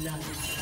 blood.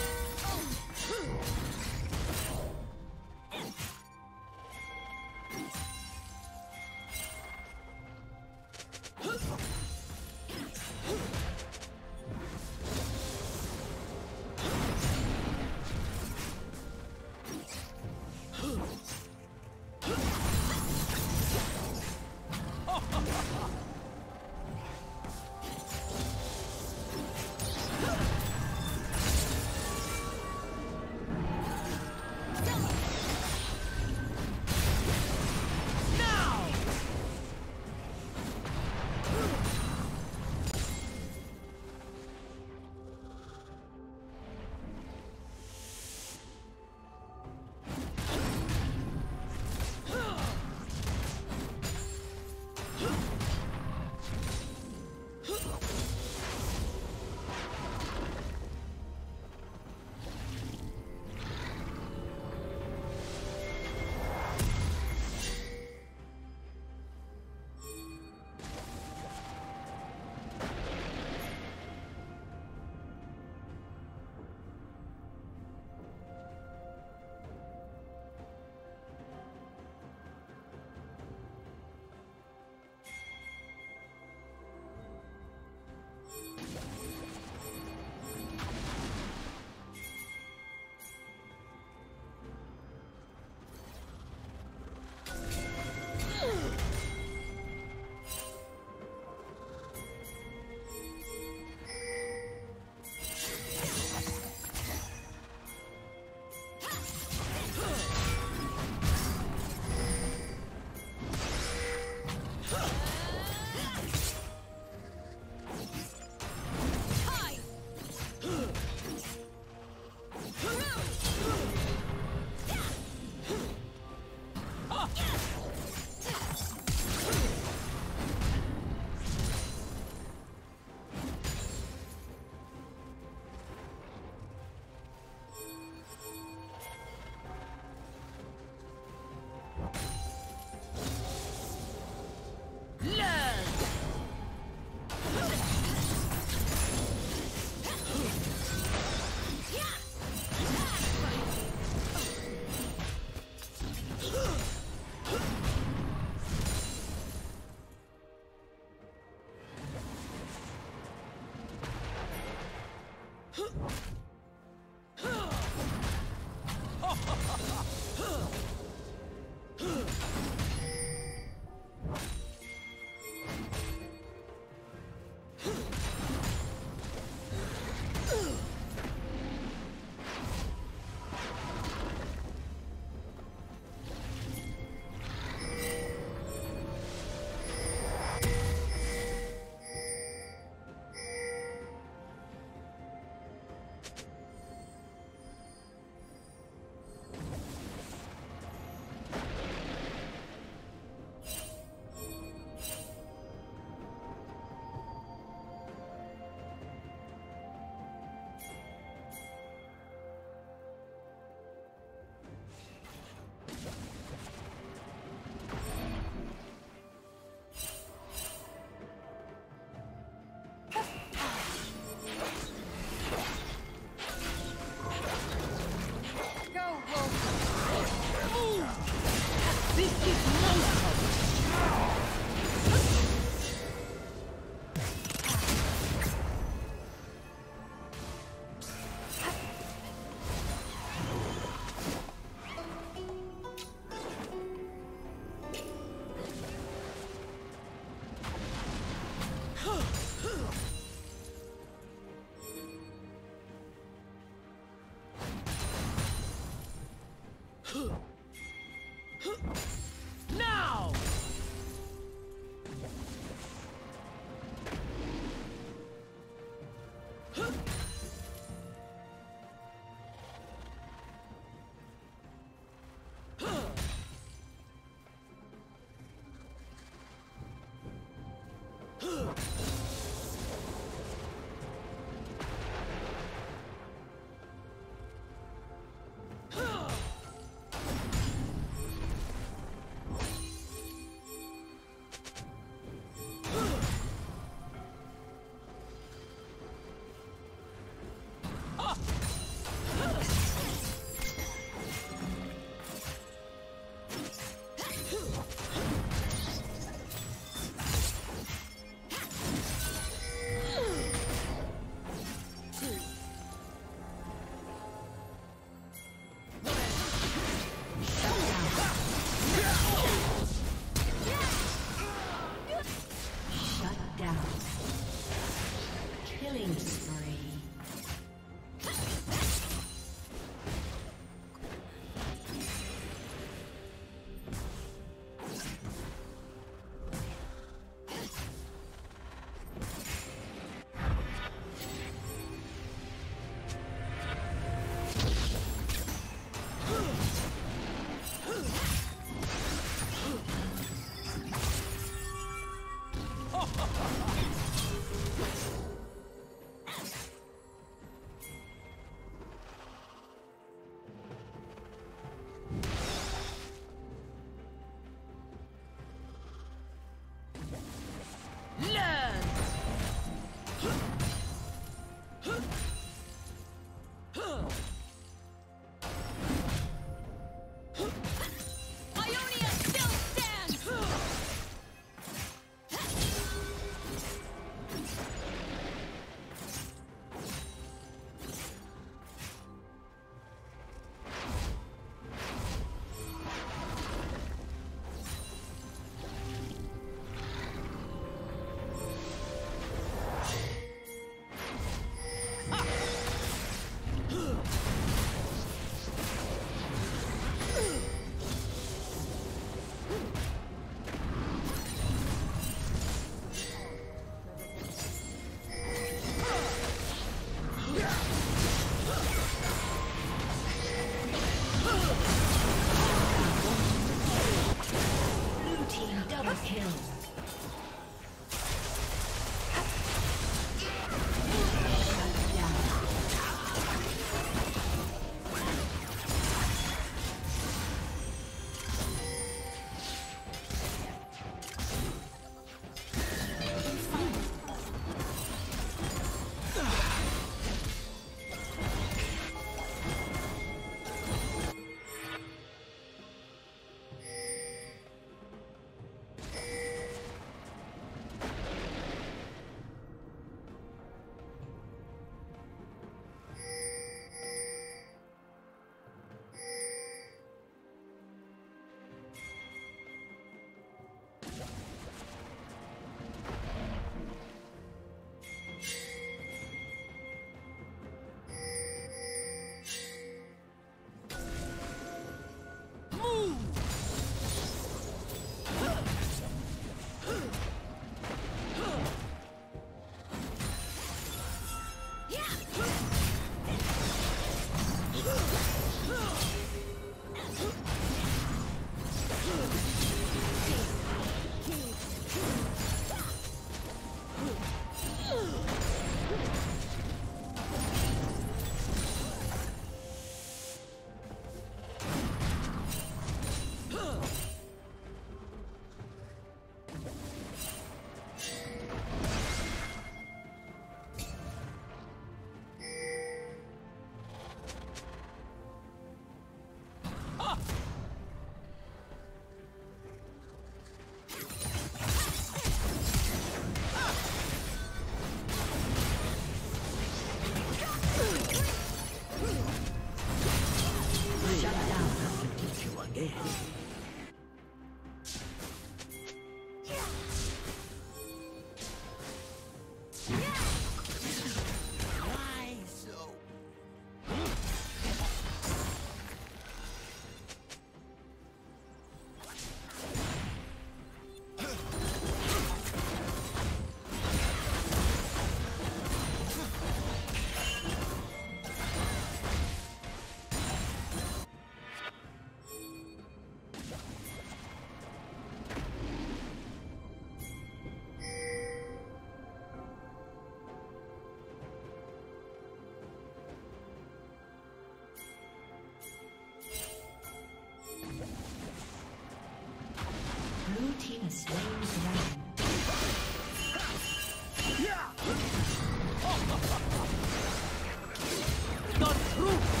Not true!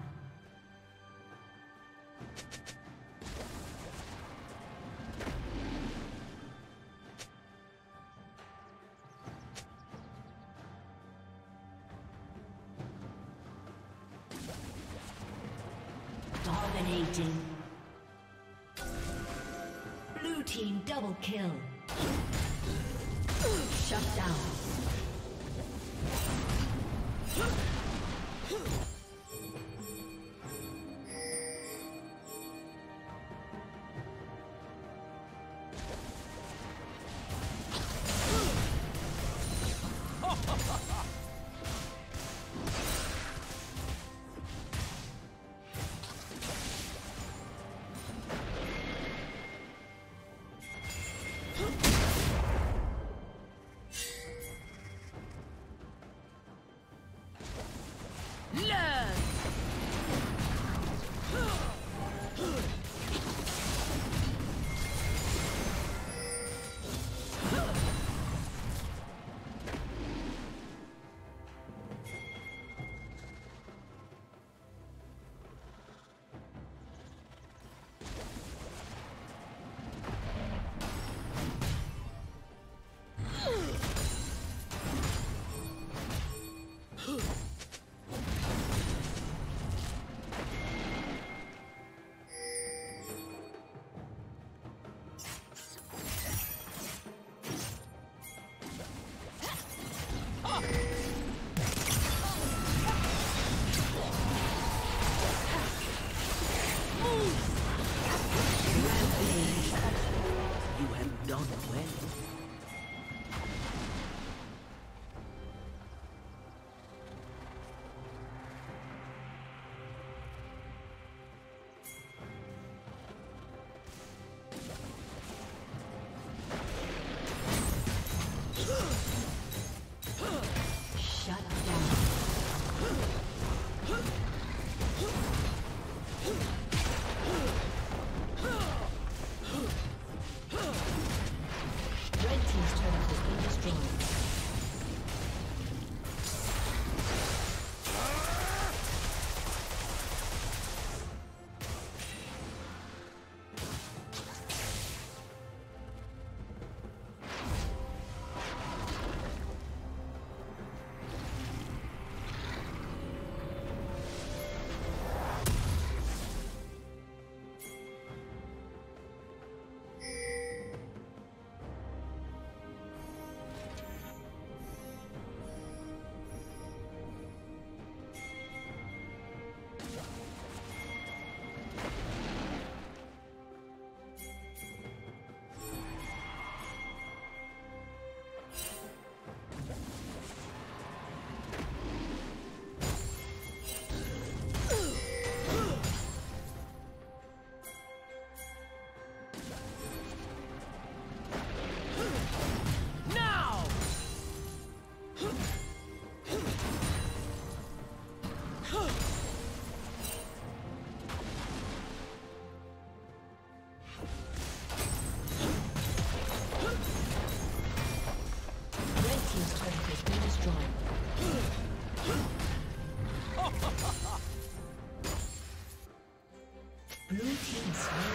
Dominating. Blue team double kill. Shut down. Slayer.